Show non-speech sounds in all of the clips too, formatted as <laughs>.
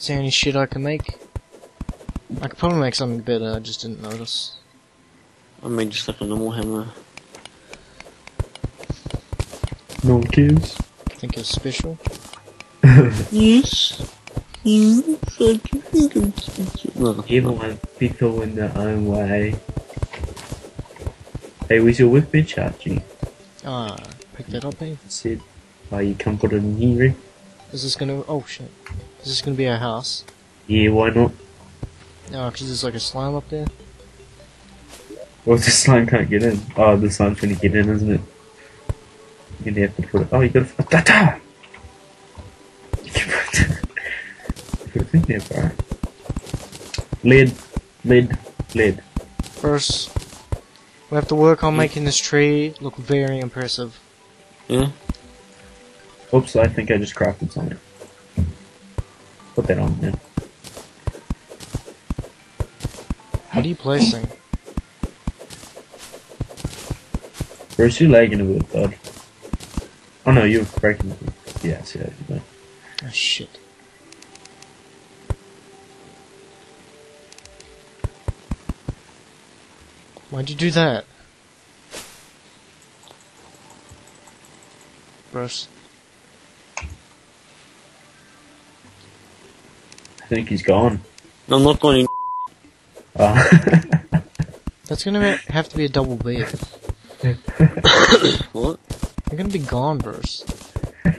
Is there any shit I can make? I could probably make something better, I just didn't notice. I made just like a normal hammer. No kills. Think it's special? <laughs> Yes. Yes, I can think of Well, Everyone people in their own way. Hey, where's your whip workbench, Archie? Ah, pick that up, eh? Said, why you come put it in here? Is this gonna. Oh shit. Is this gonna be our house? Yeah, why not? Oh, no, because there's like a slime up there. Well, the slime can't get in. Oh, the slime's trying to get in, isn't it? You're gonna have to put it. Oh, you gotta. Ta ta! You can put <laughs> put a thing there, bro. Lead, lead, lead. First, we have to work on making this tree look very impressive. yeah. Oops, I think I just crafted something. Put that on there. How do you place things? Bruce, you lagging a bit, bud. Oh no, you're breaking. Yeah, I see do. Oh shit. Why'd you do that? Bruce. I think he's gone. I'm not going Uh, <laughs> That's gonna have to be a double bed. <laughs> What? You're gonna be gone, Bruce. Are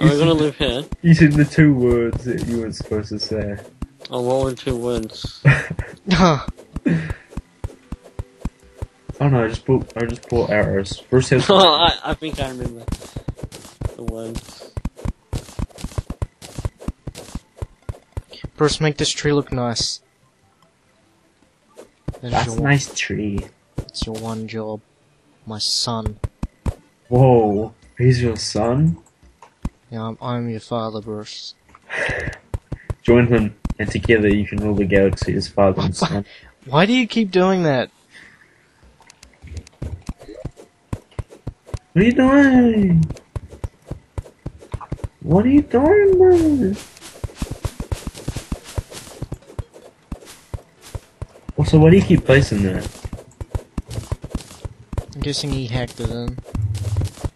we gonna live here? you said the two words that you weren't supposed to say. Oh, what were two words? <laughs> Oh no, I just bought I just bought arrows. Bruce has oh, I, I think I remember the words. Bruce, make this tree look nice. That That's your, a nice tree. It's your one job. My son. Whoa, he's your son? Yeah, I'm, I'm your father, Bruce. <sighs> Join him and together you can rule the galaxy as father and son. <laughs> Why do you keep doing that? What are you doing? What are you doing, bro? Also, why do you keep placing that? I'm guessing he hacked it in.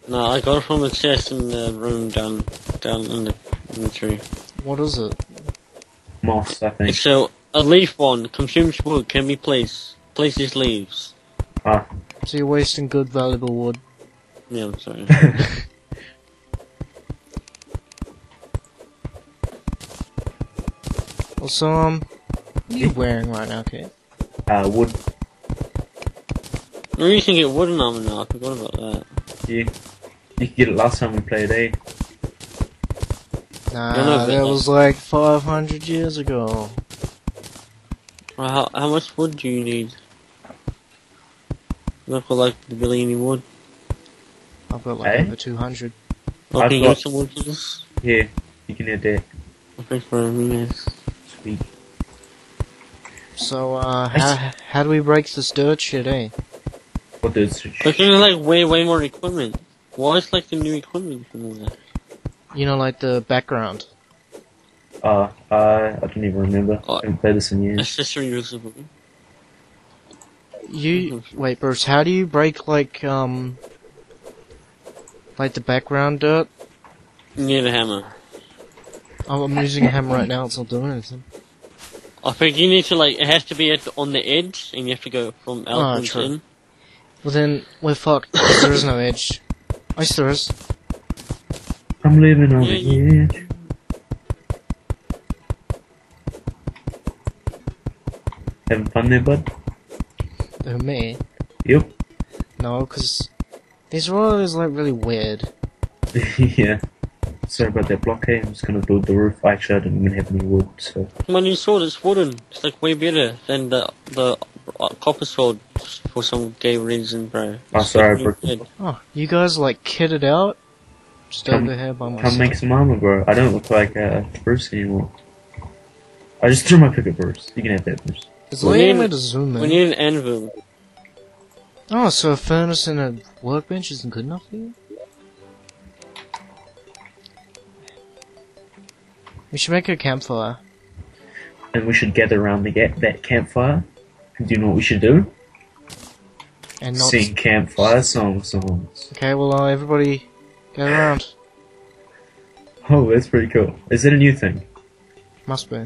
No, I got it from a chest in the room down, down in the, in the tree. What is it? Moss, I think. So, a leaf one consumes wood can be placed. Place these leaves. Ah, So you're wasting good, valuable wood. Yeah, I'm sorry. <laughs> Also, um, what are you wearing right now, Kate? Uh, wood. I'm using it wooden armor now, I forgot about that. Yeah. You could get it last time we played, eh? Nah, No, no, that like- was like 500 years ago. Well, how, how much wood do you need? Look for like the billion wood. I've got like Eh? over 200. Oh, I've can you got- get some wood for this? Yeah, you can add that. I think for a minute. Sweet. So, uh, how, how do we break this dirt shit, eh? What does But there's like way, way more equipment. Why is like the new equipment from all that? You know, like the background. Uh, uh, I don't even remember. Oh. I haven't played this in years. Accessory usable. You, wait, Bruce, how do you break, like, um, like the background dirt? You need a hammer. Oh, I'm using a hammer right now, it's not doing anything. I think you need to like, it has to be at the, on the edge, and you have to go from out Ah, and true. in. Well then, we're fucked, 'cause there is no edge. Oh, <laughs> yes, there is. I'm living on Yeah, the you- edge. Having fun there, bud? Who, me? Yep. No, because these are always, like, really weird. <laughs> yeah. Sorry about that blockade. I'm just gonna build the roof. Actually, I didn't even have any wood, so. My new sword is wooden. It's like way better than the the uh, copper sword for some gay reason, bro. Oh, It's sorry, like I broke really the- good. Oh, you guys, like, kitted out? Just Come- over here by Come make some armor, bro. I don't look like uh, Bruce anymore. I just threw my pick at Bruce. You can have that, Bruce. It's We lame need- to zoom We need an anvil. Oh, so a furnace and a workbench isn't good enough for you? We should make a campfire. and we should gather around the ga- that campfire. And do you know what we should do? And not. Sing campfire song songs. Okay, well, uh, everybody go around. Oh, that's pretty cool. Is it a new thing? Must be.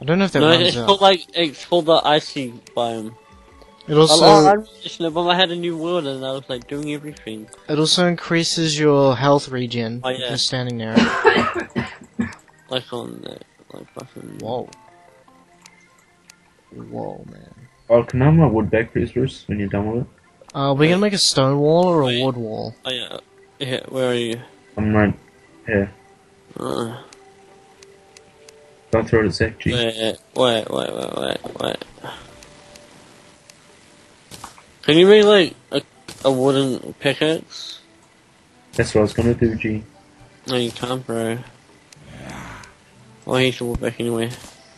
I don't know if that No, runs it's out. called like it's called the icy biome. It I, also I, I just know, but I had a new world and I was like doing everything. it also increases your health regen Oh, if yeah. you're standing <coughs> <coughs> there. Like on the like fucking. Whoa. Whoa, man. Oh, can I have my wood back, please, Bruce, when you're done with it? Uh, we gonna make a stone wall or a Wait. wood wall? Oh yeah, yeah. Where are you? I'm right here. Uh, Don't throw it at Zach, G. wait, wait, wait, wait, wait, wait. Can you make like a a wooden pickaxe? That's what I was gonna do, G. No, you can't, bro. Well, I need to wood back anyway.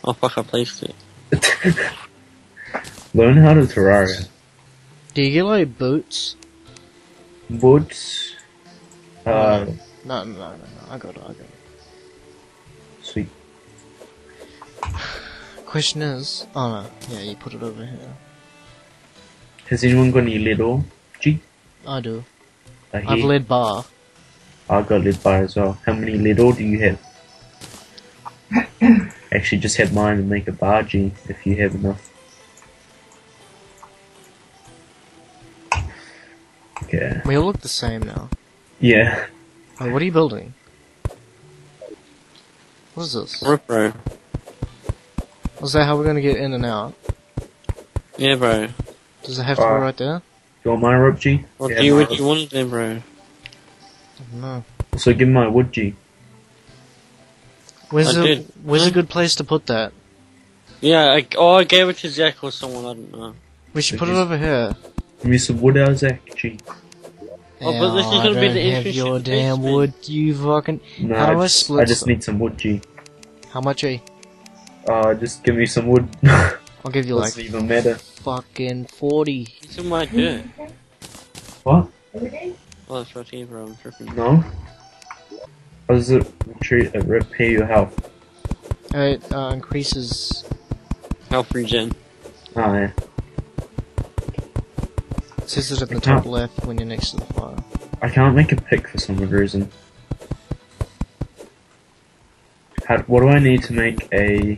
Oh fuck, I placed it. <laughs> Learn how to Terraria. Do you get like boots? Boots? Uh, No, no, no, no. I got it. I got it. sweet. <sighs> Question is, oh no, yeah, you put it over here. Has anyone got any lead ore? G? I do. I I've hear. lead bar. I've got lead bar as well. How many lead ore do you have? Actually, just have mine and make a bar, G, if you have enough. Okay. We all look the same now. Yeah. Wait, what are you building? What is this? Rip, bro. Is that how we're gonna get in and out? Yeah, bro. Does it have to go Uh, right there? You want my rope, G? What Yeah, do you my what do rope. you want then, bro? No. So give me my wood, G. Where's I a did. Where's a good place to put that? Yeah, I, oh, I gave it to Zach or someone. I don't know. We should put it over here. Give me some wood out, Zach, G. Oh, but this is gonna be don't the have entrance your damn basement. wood, you fucking. No, How do I I just, split I just some? need some wood, G. How much? Eh? Uh, just give me some wood. <laughs> I'll give you like Doesn't even matter. fucking forty. It's in my dirt. What? Oh, that's right here, bro. I'm tripping. No? How does it treat, uh, repair your health? It uh, increases. Health regen. Oh, yeah. It says it at the I top can't- left when you're next to the fire. I can't make a pick for some reason. How, what do I need to make a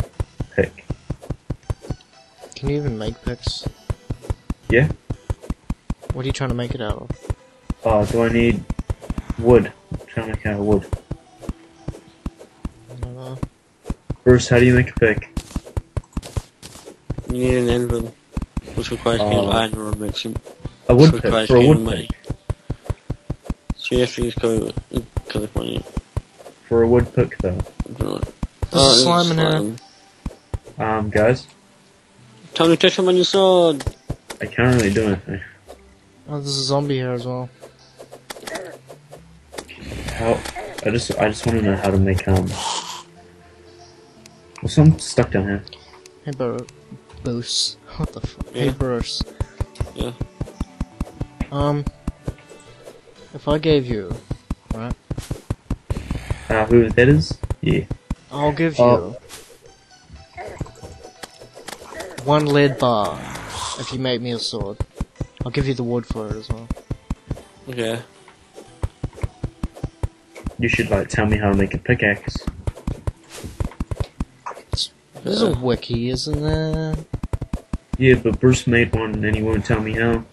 pick? Can you even make picks? Yeah? What are you trying to make it out of? Oh, do I need wood? I'm trying to make out of wood. I don't know. Bruce, how do you make a pick? You need an anvil, which requires me Oh. iron or mixing. A wood Which pick, for a wood money. pick. So you have to just go California. For a wood pick, though. There's a slime in here. Um, guys, Time to touch him on your sword. I can't really do anything. Oh, there's a zombie here as well. How? I just, I just want to know how to make, um... Well, some stuck down here. Hey, bro. Bruce. What the fuck? Hey, Yeah. Bruce. Yeah. Um. If I gave you, right? Uh, who that is? Yeah. I'll give Oh. you one lead bar if you make me a sword. I'll give you the wood for it as well. Okay. You should, like, tell me how to make a pickaxe. There's a Yeah. wiki, isn't there? Yeah, but Bruce made one and he won't tell me how.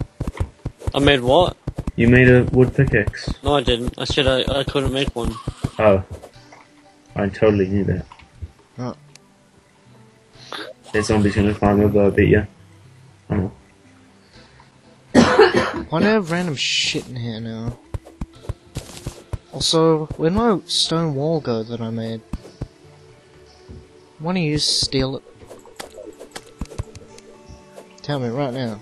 I made what? You made a wood pickaxe. No, I didn't. I said I, I couldn't make one. Oh. I totally knew that. Oh. That zombie's gonna climb over, I bet ya. Oh. Why do I have random shit in here now? Also, where'd my stone wall go that I made? Why don't you steal it? Tell me right now.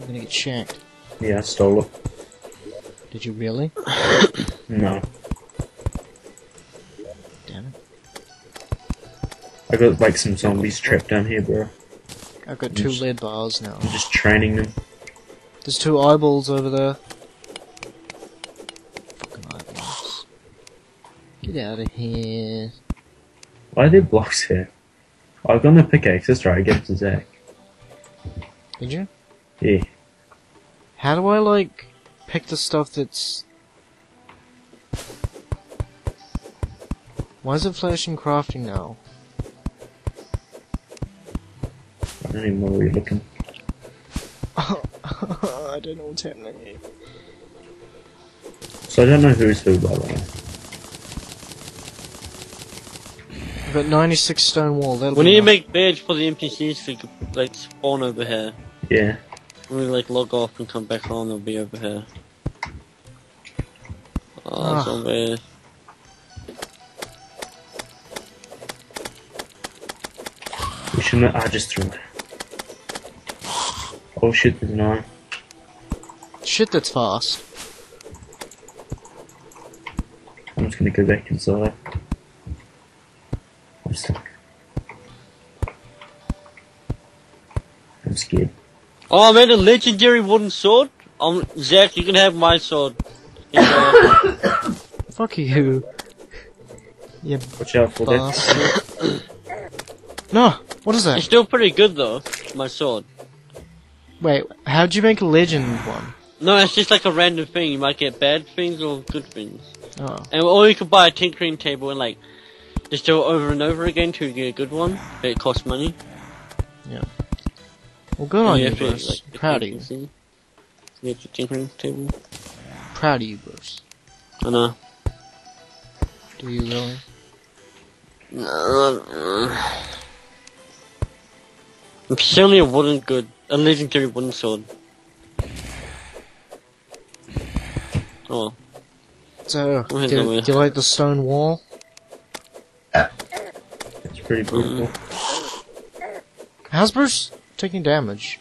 I'm gonna get shanked. Yeah, I stole it. Did you really? <coughs> No. Damn it. I got like some zombies trapped down here, bro. I've got two Yes. lead bars now. I'm just training them. There's two eyeballs over there. Fucking eyeballs. Get out of here. Why are there blocks here? I've got no pickaxe, that's right, I gave it to Zach. Did you? Yeah. How do I like pick the stuff that's? Why is it flashing crafting now? I don't even know where you're looking. <laughs> I don't know what's happening here. So I don't know who's who, by the way. I've 96 stone wall. That'll We be need to make beds for the NPCs to like spawn over here. Yeah. When we like log off and come back on, they'll be over here. Oh, Ah. zombie. We shouldn't I just threw. Oh shit, there's an eye. Shit, that's fast. I'm just gonna go back inside. I'm. I'm scared. Oh, I made a legendary wooden sword. Um, Zach, you can have my sword. Here you go. Fuck you. You Watch out for that. <coughs> no! What is that? it's still pretty good though, my sword. Wait, how'd you make a legend one? No, it's just like a random thing. You might get bad things or good things. Oh. And or you could buy a tinkering table and like just do it over and over again to get a good one. But it costs money. Yeah. Well, good on And you, have Bruce. like, Proud of you. Get your tinkering table. Proud of you, Bruce. I know. Do you really? <sighs> It's only a wooden good, a legendary wooden sword. Oh, So, do, do you like the stone wall? It's pretty beautiful. How's Bruce taking damage?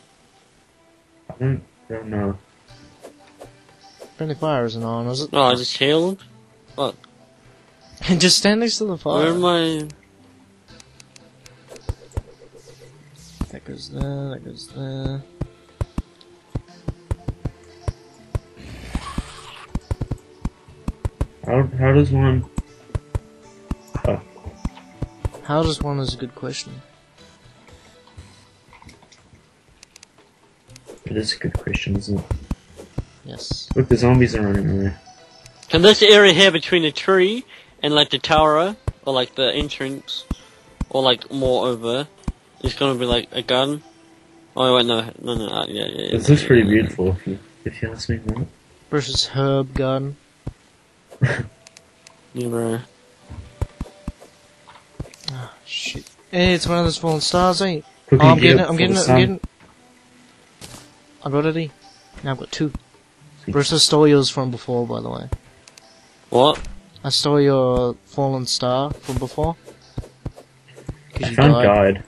I don't, don't know. Friendly fire isn't on, is it? Oh, no, I <laughs> just healed. What? Just stand next to the fire. Where am I? That goes there, that goes there. How, how does one... How does one is a good question. It is a good question, isn't it? Yes. Look, the zombies are running away. Can this area here between the tree and like the tower, or like the entrance, or like more over, is gonna be like a gun? Oh wait, no, no, no, uh, yeah, yeah, yeah. This looks pretty beautiful, if you, if you ask me, right? Bruce's herb garden. <laughs> Yeah, bro. Shit. Hey, it's one of those fallen stars, eh? Quickly Oh, I'm getting it, I'm getting it, I'm getting it. I got it, eh? Now I've got two. Bruce, I stole yours from before, by the way. What? I stole your fallen star from before. I you found died. guide.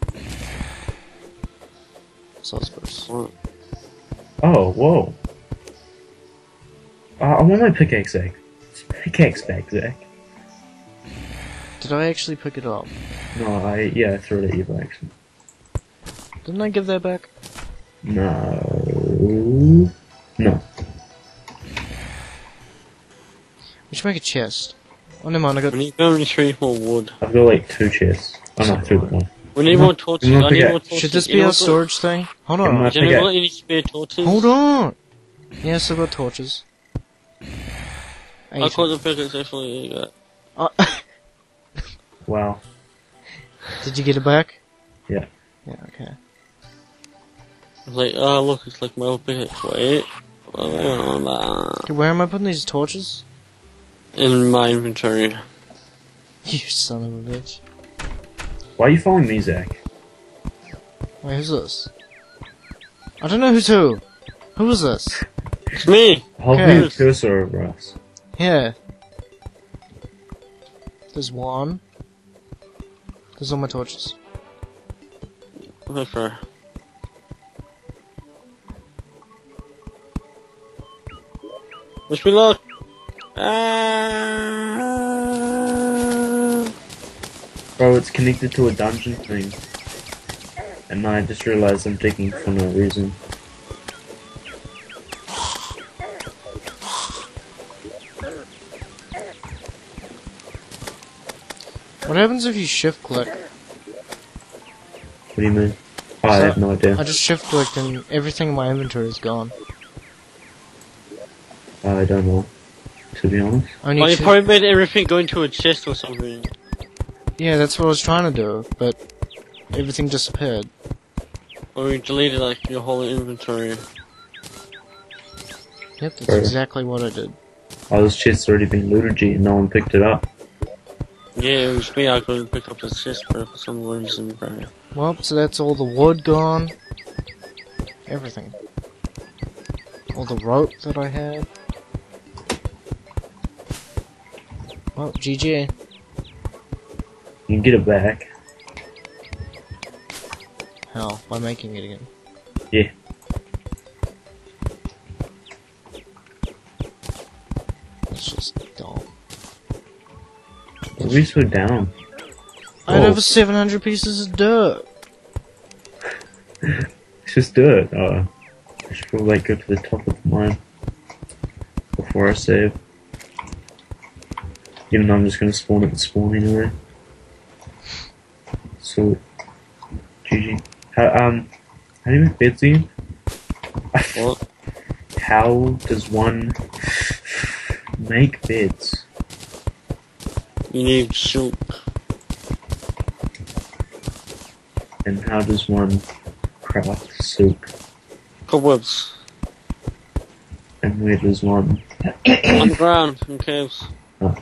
So it's Bruce. What? Oh, whoa. Uh, I want my pickaxe back. Pickaxe back, Zach. Did I actually pick it up? No, I, yeah, I threw it at you by accident. Didn't I give that back? No. No. We should make a chest. Oh, no mind, I got... We need only three more wood. I've got like two chests. Oh no, I threw that one. We need more torches. Mhm, I need more torches. Should this be know our what? storage thing? Hold Can on. I- Do you Okay. know what any spare torches? Hold on! Yes, I've got torches. I Eight. caught the pickaxe actually. Yeah. Uh, <laughs> Wow. did you get it back? Yeah. Yeah, okay. It's like, oh look, it's like my old pickaxe. Wait. Okay, where am I putting these torches? In my inventory. <laughs> You son of a bitch. Why are you following me, Zach? Wait, who's this? I don't know who's who. Who is this? It's me! Hold Okay. your cursor over us. Here. There's one. There's all my torches. Okay. Wish me luck! Ah. Bro, it's connected to a dungeon thing. And I just realized I'm digging for no reason. What happens if you shift click? What do you mean? Oh, I have no idea. I just shift clicked and everything in my inventory is gone. I don't know. To be honest. Only Well, you two- probably made everything go into a chest or something. yeah, that's what I was trying to do, but everything disappeared. Or you deleted like your whole inventory. Yep, that's Right. exactly what I did. Oh, this chest's already been looted, G, and no one picked it up. Yeah, it was me. I couldn't pick up the chest bro, for some reason, bro. Well, so that's all the wood gone. Everything. All the rope that I had. Well, GG. You can get it back. How? By making it again. Yeah. Are we so down? I have Oh. over 700 pieces of dirt. <laughs> Let's just do it. Uh, I should probably like, go to the top of the mine before I save. Even though I'm just gonna spawn at the spawn anyway. So, GG. How, um, how do you make beds again? What? <laughs> How does one make beds? You need silk. And how does one craft silk? Cobwebs. And where does one On the ground, in caves. <coughs> Oh.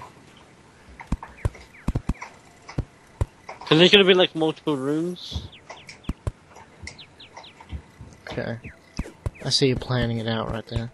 Cause there's gonna be like multiple rooms. Okay. I see you planning it out right there.